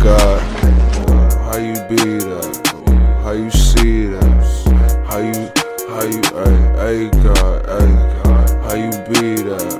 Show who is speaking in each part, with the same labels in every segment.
Speaker 1: God, how you be that? How you see that? How you, how you, hey, hey God, how you be that?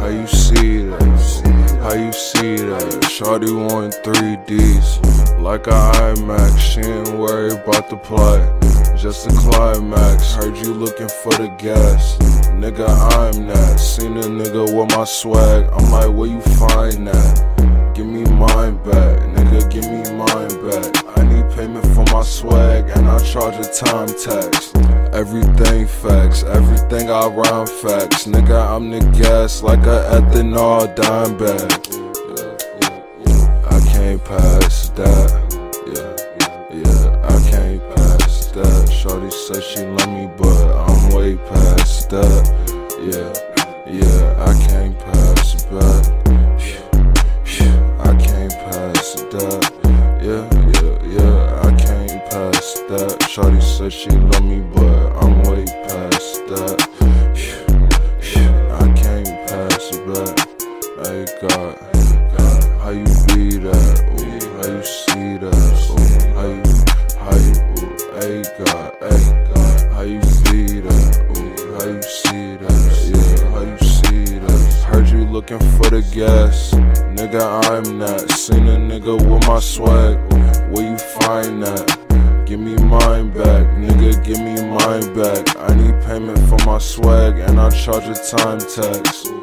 Speaker 1: How you see that? How you see that? Shorty want 3Ds, like a IMAX. She ain't worried about the plot, just the climax. Heard you looking for the gas, nigga. I'm that. Seen a nigga with my swag. I'm like, where you find that? Give me mine back, nigga. Give me mine back. I need payment for my swag, and I charge a time tax. Everything facts, everything I rhyme facts. Nigga, I'm the gas like a ethanol dime bag. Can't pass that. Yeah, yeah, I can't pass that. Shorty says she love me, but I'm way past that. Yeah, yeah, I can't pass back. I can't pass that. Yeah, yeah, yeah, I can't pass that. Shorty says she love me, but I'm way past that. I can't pass back. Hey God, how you see that? Yeah, how you see that? Heard you looking for the gas, nigga. I'm not. Seen a nigga with my swag. Where you find that? Give me mine back, nigga. Give me mine back. I need payment for my swag, and I charge a time tax.